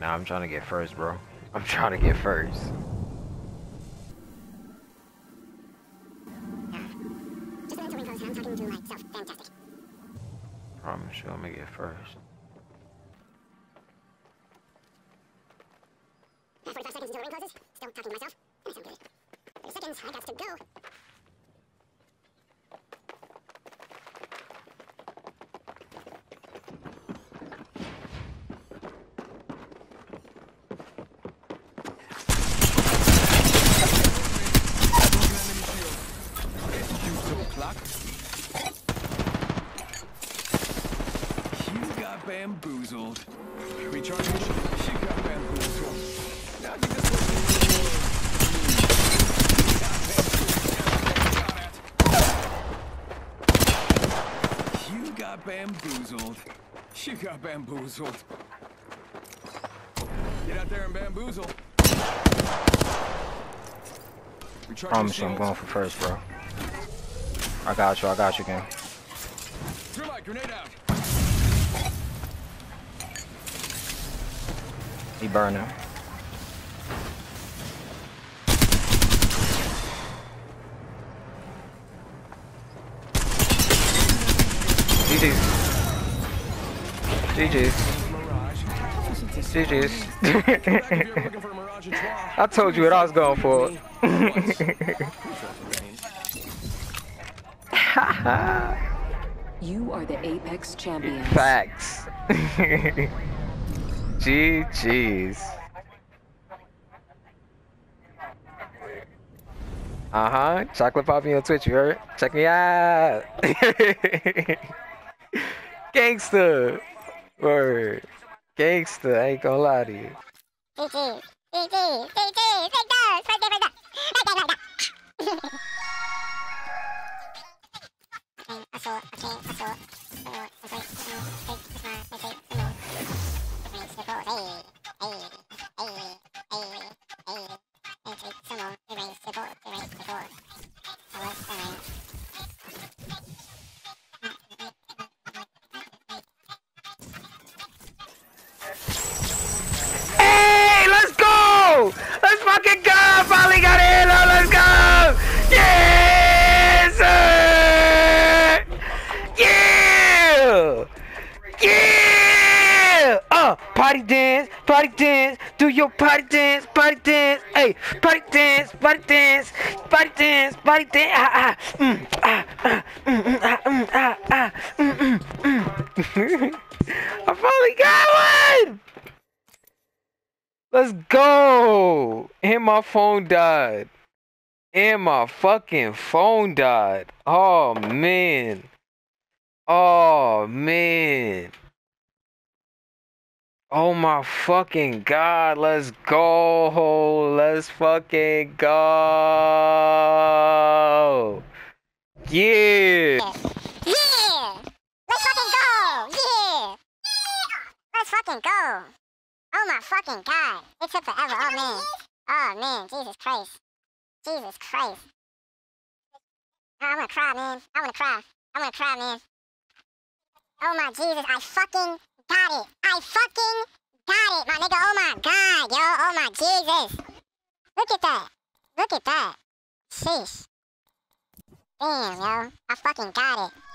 Nah, I'm trying to get first, bro. I'm trying to get first. Promise you, I'm gonna get first. Uh, 45 seconds until the ring closes. Still talking to myself. That sounds good. 30 seconds, I got to go. You got bamboozled. Shield. You got bamboozled. Now you just You got bamboozled. You got bamboozled. Get out there and bamboozle. Recharge Promise you, I'm going for first, bro. I got you. I got you, gang. Thermite grenade out. He burning. GG's. GG's. GG's. If you're looking for a Mirage and Trois, I told you what I was going for. You are the Apex champions. Facts. GG's. Uh huh. Chocolate Papi on Twitch, you heard? Check me out. Gangster. Word. Gangster. I ain't gonna lie to you. GG. GG. GG. Take those. Party dance, party dance, do your party dance, party dance, hey, party dance, party dance, party dance, party dance, ah, ah, mm, ah, ah, mm, mm, ah, mm, ah, ah, mm, mm, mm. I finally got one! Let's go! And my phone died. And my fucking phone died. Oh man. Oh man. Oh my fucking god. Let's go. Let's fucking go. Yeah. Yeah! Let's fucking go! Yeah! Let's fucking go! Oh my fucking god! It took forever. Oh man! Oh man! Jesus Christ! Jesus Christ! I'm gonna cry, man. I'm gonna cry. I'm gonna cry, man. Oh my Jesus! I fucking got it! I fucking got it, my nigga! Oh my god, yo! Oh my Jesus! Look at that! Look at that! Sheesh! Damn, yo! I fucking got it!